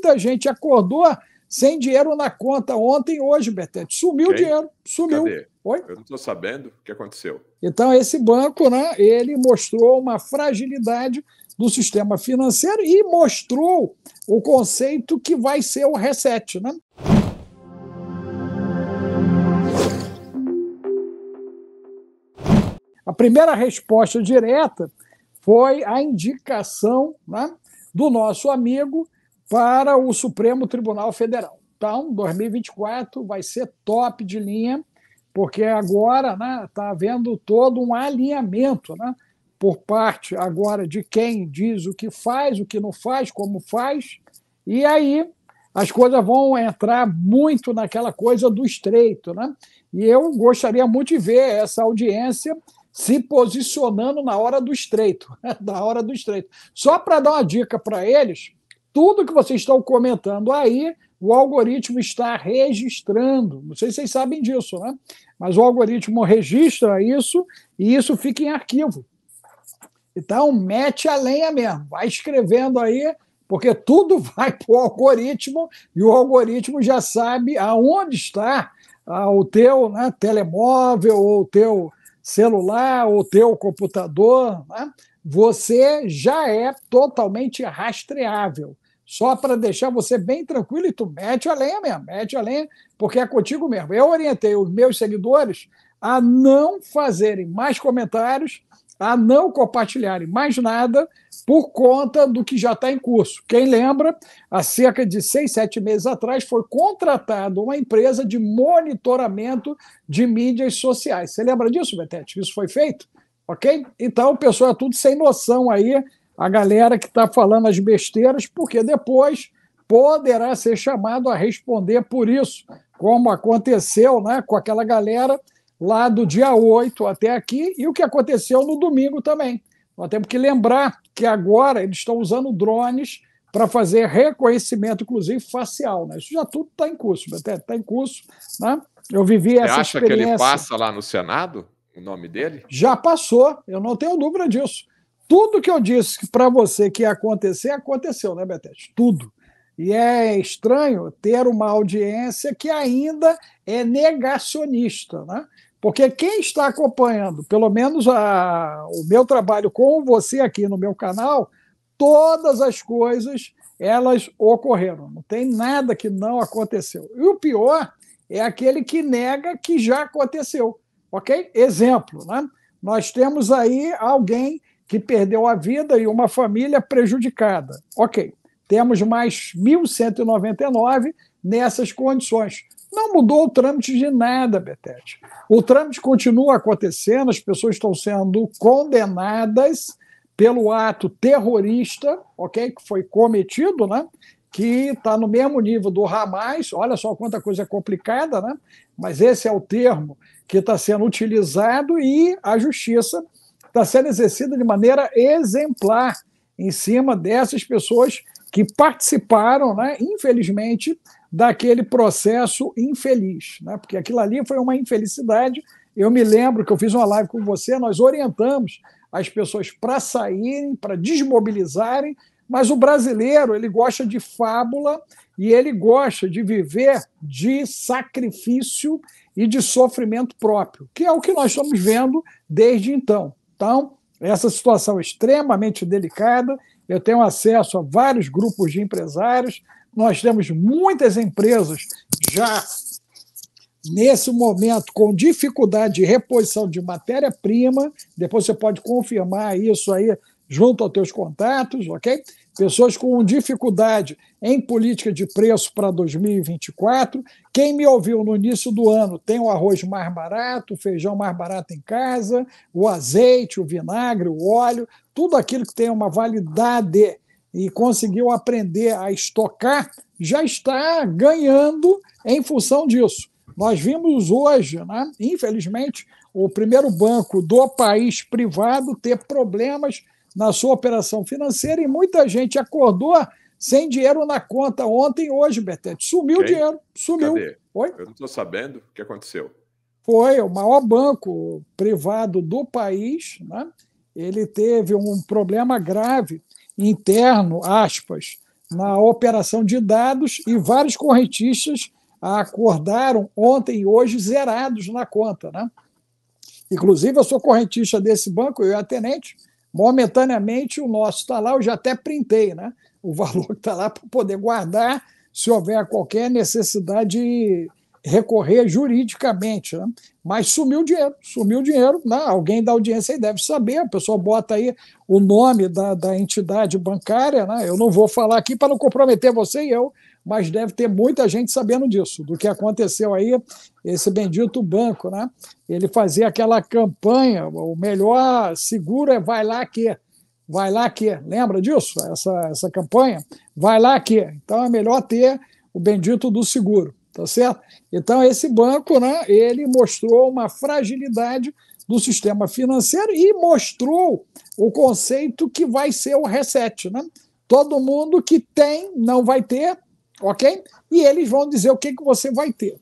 muita gente acordou sem dinheiro na conta ontem e hoje, Betete. Sumiu o dinheiro, sumiu. Cadê? Oi? Eu não estou sabendo o que aconteceu. Então, esse banco, né, ele mostrou uma fragilidade do sistema financeiro e mostrou o conceito que vai ser o reset. Né? A primeira resposta direta foi a indicação né, do nosso amigo para o Supremo Tribunal Federal. Então, 2024 vai ser top de linha, porque agora está né, tá havendo todo um alinhamento né, por parte agora de quem diz o que faz, o que não faz, como faz, e aí as coisas vão entrar muito naquela coisa do estreito. Né? E eu gostaria muito de ver essa audiência se posicionando na hora do estreito, na hora do estreito. Só para dar uma dica para eles, tudo que vocês estão comentando aí, o algoritmo está registrando. Não sei se vocês sabem disso, né? Mas o algoritmo registra isso e isso fica em arquivo. Então, mete a lenha mesmo, vai escrevendo aí, porque tudo vai para o algoritmo e o algoritmo já sabe aonde está ah, o teu né, telemóvel, ou o teu celular, ou o teu computador. Né? Você já é totalmente rastreável. Só para deixar você bem tranquilo e tu mete a lenha mesmo, mete a lenha, porque é contigo mesmo. Eu orientei os meus seguidores a não fazerem mais comentários a não compartilharem mais nada por conta do que já está em curso. Quem lembra, há cerca de seis, sete meses atrás, foi contratado uma empresa de monitoramento de mídias sociais. Você lembra disso, Betete? Isso foi feito? Ok? Então, pessoal é tudo sem noção aí, a galera que está falando as besteiras, porque depois poderá ser chamado a responder por isso, como aconteceu né, com aquela galera lá do dia 8 até aqui e o que aconteceu no domingo também. Nós temos que lembrar que agora eles estão usando drones para fazer reconhecimento, inclusive facial. Né? Isso já tudo está em curso, está em curso. Né? Eu vivi essa Você acha experiência. que ele passa lá no Senado, o nome dele? Já passou, eu não tenho dúvida disso. Tudo que eu disse para você que ia acontecer, aconteceu, né, Betete? Tudo. E é estranho ter uma audiência que ainda é negacionista, né? Porque quem está acompanhando, pelo menos a, o meu trabalho com você aqui no meu canal, todas as coisas elas ocorreram. Não tem nada que não aconteceu. E o pior é aquele que nega que já aconteceu. Ok? Exemplo, né? Nós temos aí alguém que perdeu a vida e uma família prejudicada. Ok. Temos mais 1.199 nessas condições. Não mudou o trâmite de nada, Betete. O trâmite continua acontecendo, as pessoas estão sendo condenadas pelo ato terrorista, ok, que foi cometido, né? Que está no mesmo nível do Hamas. Olha só quanta coisa complicada, né? Mas esse é o termo que está sendo utilizado e a justiça está sendo exercida de maneira exemplar em cima dessas pessoas que participaram, né? Infelizmente daquele processo infeliz, né? porque aquilo ali foi uma infelicidade. Eu me lembro que eu fiz uma live com você, nós orientamos as pessoas para saírem, para desmobilizarem, mas o brasileiro ele gosta de fábula e ele gosta de viver de sacrifício e de sofrimento próprio, que é o que nós estamos vendo desde então. Então, essa situação é extremamente delicada. Eu tenho acesso a vários grupos de empresários, nós temos muitas empresas já nesse momento com dificuldade de reposição de matéria-prima. Depois você pode confirmar isso aí junto aos teus contatos, ok? Pessoas com dificuldade em política de preço para 2024. Quem me ouviu no início do ano tem o arroz mais barato, o feijão mais barato em casa, o azeite, o vinagre, o óleo, tudo aquilo que tem uma validade e conseguiu aprender a estocar, já está ganhando em função disso. Nós vimos hoje, né, infelizmente, o primeiro banco do país privado ter problemas na sua operação financeira e muita gente acordou sem dinheiro na conta ontem e hoje, Betete. Sumiu o dinheiro, sumiu. Cadê? Oi? Eu não estou sabendo o que aconteceu. Foi o maior banco privado do país, né? ele teve um problema grave interno, aspas, na operação de dados e vários correntistas acordaram ontem e hoje zerados na conta. Né? Inclusive, eu sou correntista desse banco, eu e a tenente. Momentaneamente, o nosso está lá, eu já até printei né? o valor que está lá para poder guardar se houver qualquer necessidade de recorrer juridicamente. Né? Mas sumiu o dinheiro, sumiu o dinheiro. Né? Alguém da audiência aí deve saber, a pessoa bota aí o nome da, da entidade bancária. Né? Eu não vou falar aqui para não comprometer você e eu, mas deve ter muita gente sabendo disso, do que aconteceu aí, esse bendito banco, né? Ele fazia aquela campanha, o melhor seguro é vai lá que, vai lá que, lembra disso? Essa, essa campanha? Vai lá que. Então é melhor ter o bendito do seguro, tá certo? Então esse banco, né, ele mostrou uma fragilidade do sistema financeiro e mostrou o conceito que vai ser o reset, né? Todo mundo que tem não vai ter, ok? E eles vão dizer o que, que você vai ter.